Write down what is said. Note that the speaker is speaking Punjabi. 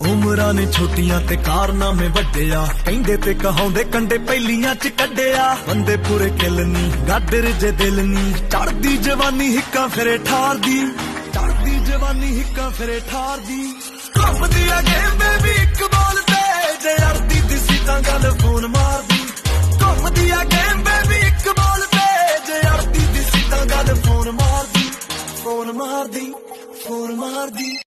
ਉਮਰਾਂ ਨੇ ਛੋਟੀਆਂ ਤੇ ਕਾਰਨਾਮੇ ਵੱਡੇ ਆ ਕਹਿੰਦੇ ਤੇ ਕਹਾਉਂਦੇ ਕੰਡੇ ਪਹਿਲੀਆਂ ਚ ਕੱਢਿਆ। ਬੰਦੇ ਪੂਰੇ ਕਿਲਨੀ ਗਾਡਰ ਜੇ ਦਿਲ ਨੀ। ਚੜਦੀ ਜਵਾਨੀ ਹਿੱਕਾ ਫਿਰੇ ਠਾਰਦੀ। ਚੜਦੀ ਜਵਾਨੀ ਹਿੱਕਾ ਫਿਰੇ ਠਾਰਦੀ। ਘੁੰਮਦੀ ਆ ਗੇਮ ਬੇਬੀ ਇੱਕ ਬੋਲ ਤੇ। ਜੇ ਅੜਦੀ ਦਿਸੀ ਤਾਂ ਗੱਲ ਫੋਨ ਮਾਰਦੀ। ਘੁੰਮਦੀ ਆ ਗੇਮ ਬੇਬੀ ਇੱਕ ਬੋਲ ਤੇ। ਜੇ ਅੜਦੀ ਦਿਸੀ ਤਾਂ ਗੱਲ ਫੋਨ ਮਾਰਦੀ। ਫੋਨ ਮਾਰਦੀ ਫੋਨ ਮਾਰਦੀ।